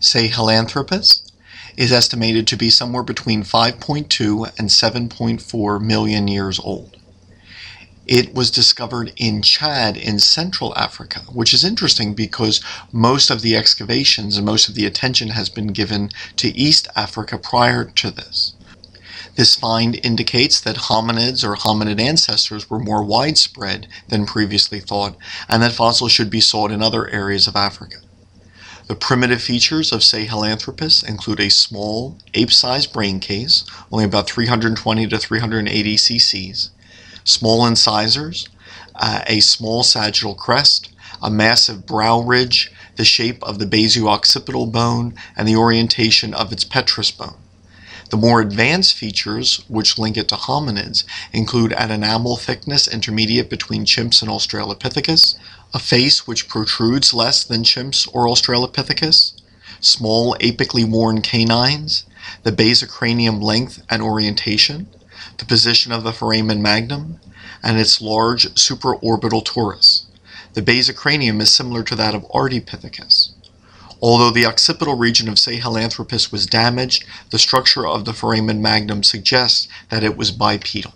Sahelanthropus, is estimated to be somewhere between 5.2 and 7.4 million years old. It was discovered in Chad in Central Africa, which is interesting because most of the excavations and most of the attention has been given to East Africa prior to this. This find indicates that hominids or hominid ancestors were more widespread than previously thought, and that fossils should be sought in other areas of Africa. The primitive features of Sahelanthropus include a small, ape-sized brain case, only about 320 to 380 cc's, small incisors, uh, a small sagittal crest, a massive brow ridge, the shape of the basio-occipital bone, and the orientation of its petrous bone. The more advanced features, which link it to hominids, include an enamel thickness intermediate between chimps and Australopithecus, a face which protrudes less than chimps or Australopithecus, small apically worn canines, the basicranium length and orientation, the position of the foramen magnum, and its large supraorbital torus. The basicranium is similar to that of Ardipithecus. Although the occipital region of Sahelanthropus was damaged, the structure of the foramen magnum suggests that it was bipedal.